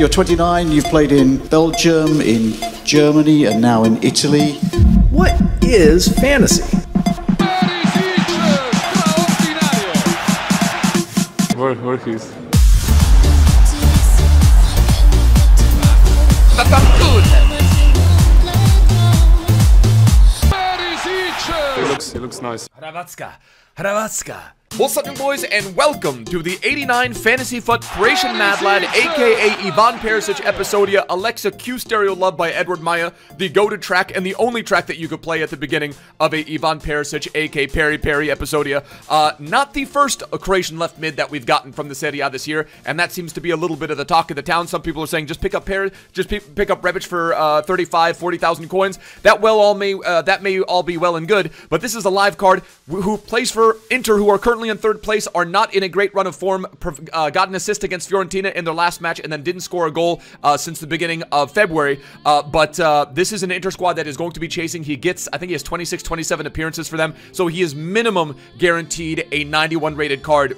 You're 29, you've played in Belgium, in Germany, and now in Italy. What is fantasy? Where, where he's? He looks, he looks nice. Hrvatska, Hrvatska. What's up, young boys, and welcome to the 89 Fantasy FUT Croatian Mad Lad, aka Ivan Perisic Episodia Alexa Q Stereo Love by Edward Maya, the go-to track and the only track that you could play at the beginning of a Ivan Perisic, aka Perry Perry Episodia. Uh, not the first Croatian left mid that we've gotten from the Serie A this year, and that seems to be a little bit of the talk of the town. Some people are saying just pick up Per, just pick, up Rebic for uh, 35, 40,000 coins. That well all may uh, that may all be well and good, but this is a live card who plays for Inter, who are currently in third place, are not in a great run of form. Uh, got an assist against Fiorentina in their last match, and then didn't score a goal uh, since the beginning of February. Uh, but uh, this is an Inter squad that is going to be chasing. He gets, I think he has 26, 27 appearances for them, so he is minimum guaranteed a 91 rated card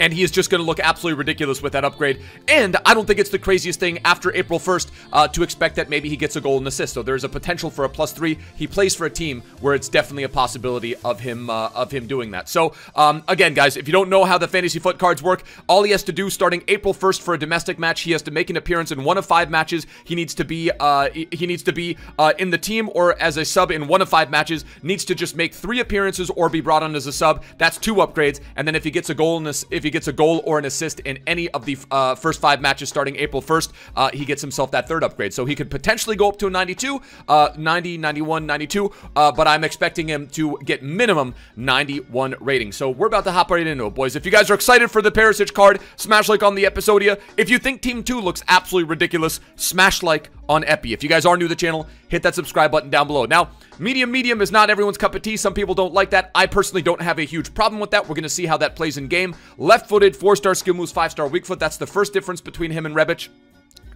and he is just going to look absolutely ridiculous with that upgrade. And I don't think it's the craziest thing after April 1st uh, to expect that maybe he gets a goal and assist. So there's a potential for a plus three. He plays for a team where it's definitely a possibility of him uh, of him doing that. So um, again, guys, if you don't know how the fantasy FUT cards work, all he has to do starting April 1st for a domestic match, he has to make an appearance in one of five matches. He needs to be uh, he needs to be uh, in the team or as a sub in one of five matches. Needs to just make three appearances or be brought on as a sub. That's two upgrades. And then if he gets a goal in this, if he gets a goal or an assist in any of the uh, first five matches starting April 1st, uh, he gets himself that third upgrade. So he could potentially go up to a 92, uh, 90, 91, 92, uh, but I'm expecting him to get minimum 91 rating. So we're about to hop right into it, boys. If you guys are excited for the Perisic card, smash like on the Episodia. If you think Team 2 looks absolutely ridiculous, smash like on Epi. If you guys are new to the channel, hit that subscribe button down below. Now, medium medium is not everyone's cup of tea. Some people don't like that. I personally don't have a huge problem with that. We're going to see how that plays in game. Left-footed, four-star skill moves, five-star weak foot. That's the first difference between him and Rebic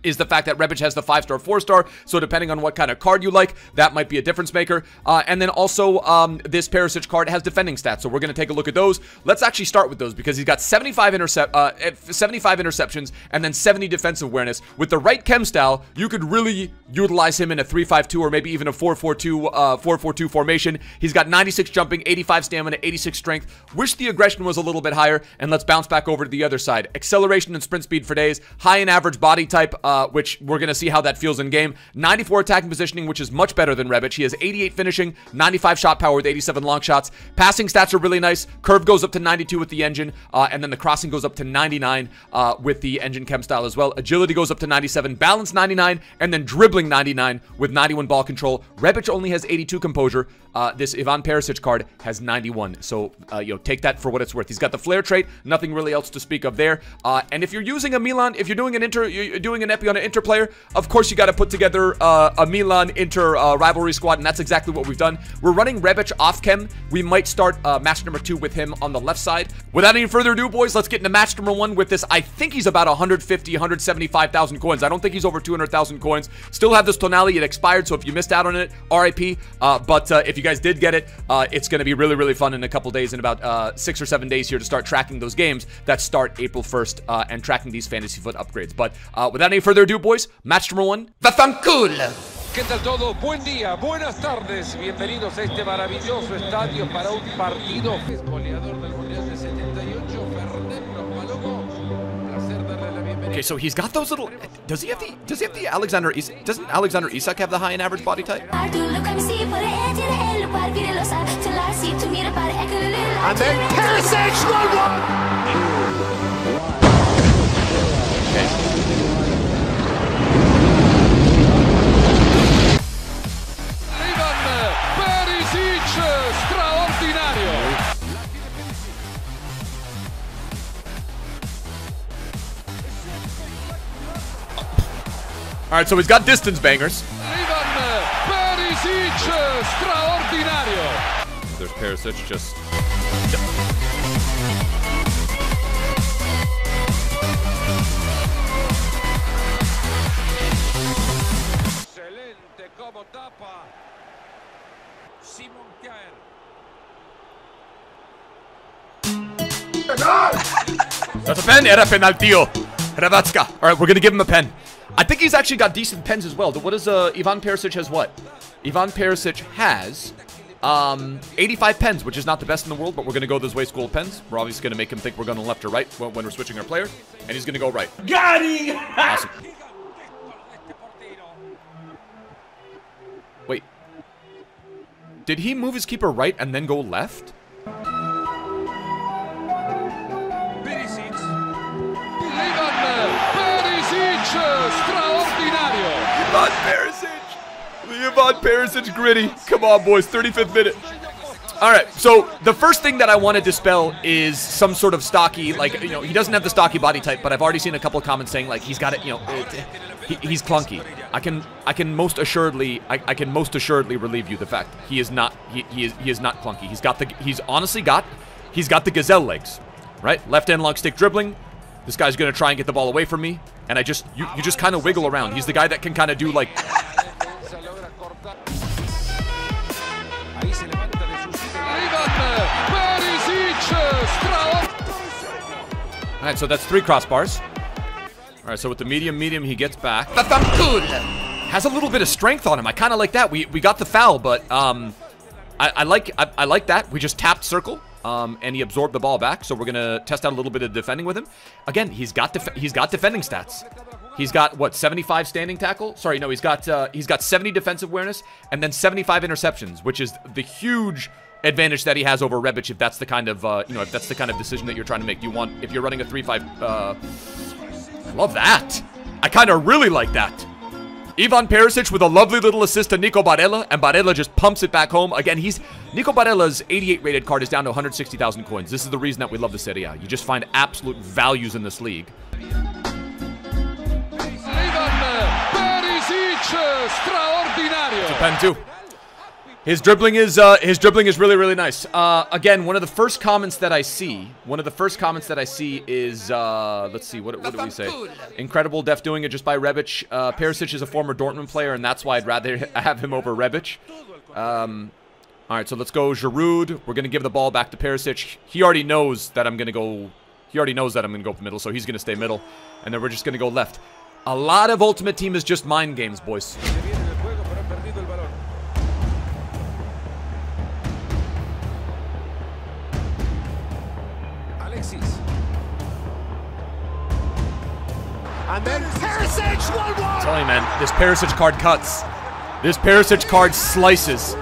is the fact that Rebic has the 5-star, 4-star, so depending on what kind of card you like, that might be a difference maker. Uh, and then also, um, this Perisic card has defending stats, so we're going to take a look at those. Let's actually start with those, because he's got 75, intercept, uh, 75 interceptions and then 70 defensive awareness. With the right chem style, you could really utilize him in a 3-5-2 or maybe even a 4-4-2 uh, 4-4-2 formation. He's got 96 jumping, 85 stamina, 86 strength. Wish the aggression was a little bit higher, and let's bounce back over to the other side. Acceleration and sprint speed for days, high and average body type, uh, which we're going to see how that feels in game. 94 attacking positioning, which is much better than Rebic. He has 88 finishing, 95 shot power with 87 long shots. Passing stats are really nice. Curve goes up to 92 with the engine, uh, and then the crossing goes up to 99 uh, with the engine chem style as well. Agility goes up to 97, balance 99, and then dribbling 99 with 91 ball control. Rebic only has 82 composure. Uh, this Ivan Perisic card has 91, so uh, you know take that for what it's worth. He's got the flare trait, nothing really else to speak of there. Uh, and if you're using a Milan, if you're doing an inter, you're doing an epi on an inter player, of course you got to put together uh, a Milan inter uh, rivalry squad, and that's exactly what we've done. We're running Rebic off chem. We might start uh, match number two with him on the left side. Without any further ado, boys, let's get into match number one with this. I think he's about 150, 175,000 coins. I don't think he's over 200,000 coins. Still have this Tonali. It expired, so if you missed out on it, RIP. But if you guys did get it, uh, it's going to be really, really fun in a couple days, in about uh, six or seven days here to start tracking those games that start April 1st uh, and tracking these fantasy FUT upgrades. But uh, without any further ado, boys, match number one, Vafankul! ¿Qué tal todo? Buen día, buenas tardes. Bienvenidos a este maravilloso estadio para un partido. Es goleador del Mundial Okay, so he's got those little. Does he have the? Does he have the Alexander? Is, doesn't Alexander Isak have the high and average body type? And then Perisic 1-1. Ivan All right, so he's got distance bangers. Ivan Perisic, straordinario. There's Perisic just Excelente como tapa. Simon Kjaer. That's a pen. Era penaltio. Hrvatska. All right, we're gonna give him a pen. I think he's actually got decent pens as well. What does uh, Ivan Perisic has what? Ivan Perisic has um, 85 pens, which is not the best in the world, but we're going to go this way school of pens. We're obviously going to make him think we're going to left or right when, when we're switching our player, and he's going to go right. Got him! Awesome. Wait. Did he move his keeper right and then go left? Ivan Perisic! The Ivan Perisic gritty. Come on, boys. 35th minute. All right, so the first thing that I want to dispel is some sort of stocky, like, you know, he doesn't have the stocky body type, but I've already seen a couple of comments saying, like, he's got it, you know, it, he, he's clunky. I can, I can most assuredly, I, I can most assuredly relieve you the fact he is not, he, he is, he is not clunky. He's got the, he's honestly got, he's got the gazelle legs, right? Left hand long stick dribbling. This guy's gonna try and get the ball away from me, and I just, you, you just kind of wiggle around. He's the guy that can kind of do like. All right, so that's three crossbars. All right, so with the medium, medium, he gets back. Has a little bit of strength on him. I kind of like that. We we got the foul, but um, I, I like I, I like that. We just tapped circle, um, and he absorbed the ball back. So we're gonna test out a little bit of defending with him. Again, he's got he's got defending stats. He's got what 75 standing tackle. Sorry, no, he's got uh, he's got 70 defensive awareness and then 75 interceptions, which is the huge advantage that he has over Rebic. If that's the kind of uh, you know if that's the kind of decision that you're trying to make, you want if you're running a three-five. Uh, I love that. I kind of really like that. Ivan Perisic with a lovely little assist to Nico Barella, and Barella just pumps it back home. Again, he's Nico Barella's 88 rated card is down to 160,000 coins. This is the reason that we love the Serie A. You just find absolute values in this league. Perisic, straordinario. pen too. His dribbling is uh, his dribbling is really really nice. Uh, again, one of the first comments that I see, one of the first comments that I see is uh, let's see what what do we say? Incredible def doing it just by Rebic. Uh, Perisic is a former Dortmund player, and that's why I'd rather have him over Rebic. Um, all right, so let's go Giroud. We're gonna give the ball back to Perisic. He already knows that I'm gonna go. He already knows that I'm gonna go middle, so he's gonna stay middle, and then we're just gonna go left. A lot of Ultimate Team is just mind games, boys. And then Perisic, 1-1. telling you, man, this Perisic card cuts. This Perisic card slices.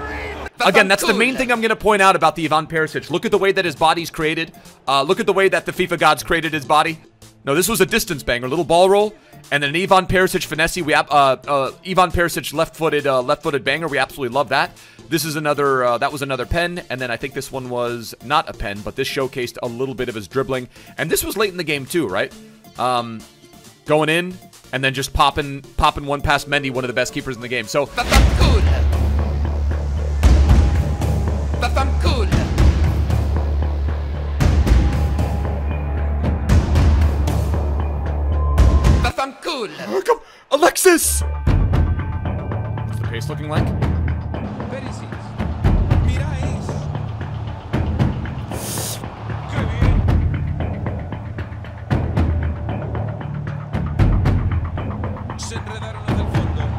Again, that's the main thing I'm going to point out about the Ivan Perisic. Look at the way that his body's created. Uh, look at the way that the FIFA gods created his body. No, this was a distance banger, little ball roll, and then an Ivan Perisic finesse. We ab- uh, uh, Ivan Perisic left-footed, uh, left-footed banger. We absolutely love that. This is another. Uh, that was another pen, and then I think this one was not a pen, but this showcased a little bit of his dribbling, and this was late in the game too, right? Um, going in and then just popping, popping one past Mendy, one of the best keepers in the game. So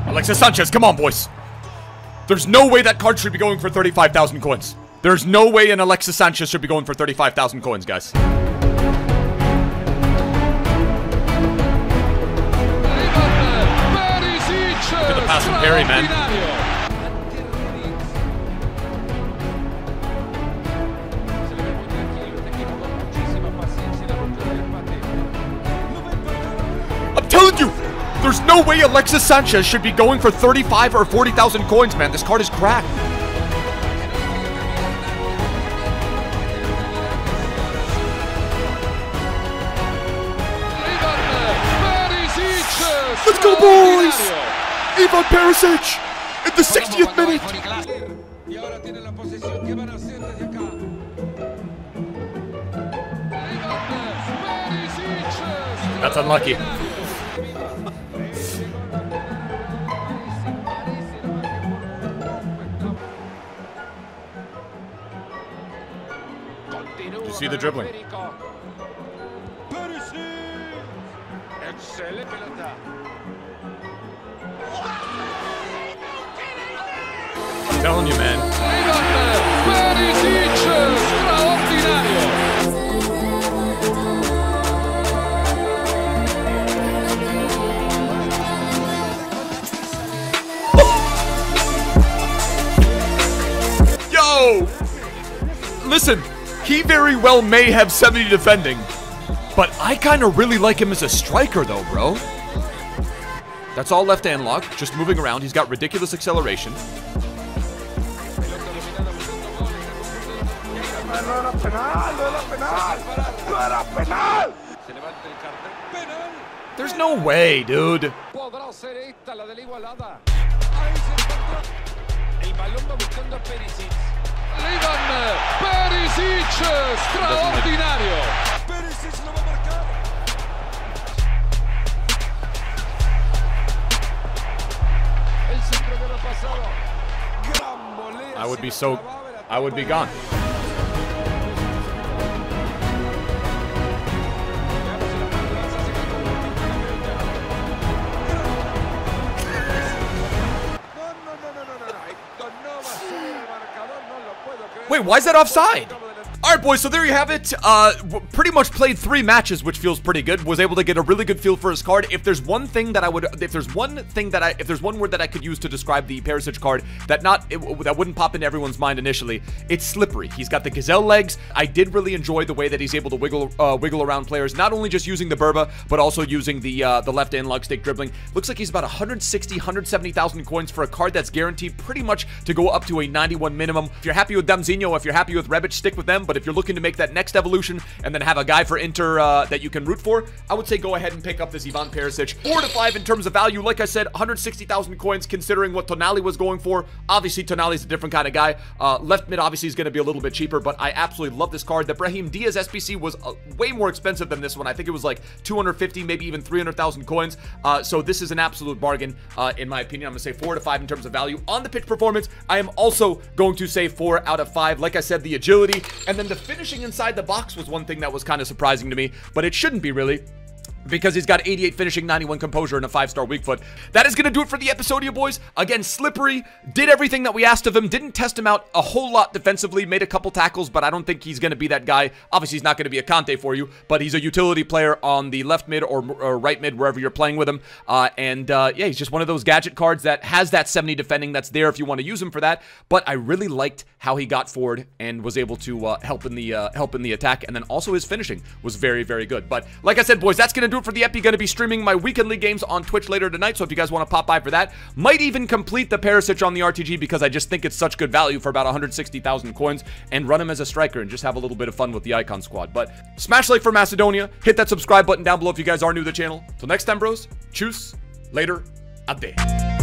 Alexis Sanchez, come on, boys. There's no way that card should be going for 35,000 coins. There's no way an Alexis Sanchez should be going for 35,000 coins, guys. Look at the pass from Perry, man. There's no way Alexis Sanchez should be going for 35 or 40,000 coins, man. This card is cracked. Let's go, boys! Ivan Perisic in the 60th minute. That's ahora see the dribbling. I'm telling you, man. He very well may have 70 defending, but I kind of really like him as a striker, though, bro. That's all left analog, just moving around. He's got ridiculous acceleration. There's no way, dude. Uh, Podrá ser esta la de la igualada. Ahí se encontró. El balón va buscando a Perisic. Ivan Perisic, lo va a marcar. El centro que no pasado. Gran volea. I would be so. I would be gone. No, no, no, no, no, no, no. Esto no va a subir el marcador, no lo puedo creer. Wait, why is that offside? All right, boys. So there you have it. Uh, pretty much played three matches, which feels pretty good. Was able to get a really good feel for his card. If there's one thing that I would, if there's one thing that I, if there's one word that I could use to describe the Perisic card that not it, that wouldn't pop into everyone's mind initially, it's slippery. He's got the gazelle legs. I did really enjoy the way that he's able to wiggle uh, wiggle around players, not only just using the Berba, but also using the uh, the left analog stick dribbling. Looks like he's about 160, 170,000 coins for a card that's guaranteed pretty much to go up to a 91 minimum. If you're happy with Damzinho, if you're happy with Rebic, stick with them. But if you're looking to make that next evolution and then have a guy for Inter uh, that you can root for, I would say go ahead and pick up this Ivan Perisic. Four to five in terms of value. Like I said, 160,000 coins considering what Tonali was going for. Obviously, Tonali's a different kind of guy. Uh, left mid obviously is going to be a little bit cheaper, but I absolutely love this card. The Brahim Diaz SBC was uh, way more expensive than this one. I think it was like 250, maybe even 300,000 coins. Uh, so this is an absolute bargain, uh, in my opinion. I'm going to say four to five in terms of value. On the pitch performance, I am also going to say four out of five. Like I said, the agility and then the finishing inside the box was one thing that was kind of surprising to me, but it shouldn't be really because he's got 88 finishing, 91 composure, and a five-star weak foot. That is going to do it for the episode, you boys. Again, slippery, did everything that we asked of him, didn't test him out a whole lot defensively, made a couple tackles, but I don't think he's going to be that guy. Obviously, he's not going to be a Kanté for you, but he's a utility player on the left mid or, or right mid, wherever you're playing with him. Uh, and uh, yeah, he's just one of those gadget cards that has that 70 defending that's there if you want to use him for that. But I really liked how he got forward and was able to uh, help in the uh, help in the attack, and then also his finishing was very, very good. But like I said, boys, that's going to do it for the Epi. Going to be streaming my weekend league games on Twitch later tonight, so if you guys want to pop by for that, might even complete the Perisic on the RTG because I just think it's such good value for about 160,000 coins and run him as a striker and just have a little bit of fun with the icon squad. But smash like for Macedonia, hit that subscribe button down below if you guys are new to the channel. Till next time, bros. Choose later. Ade.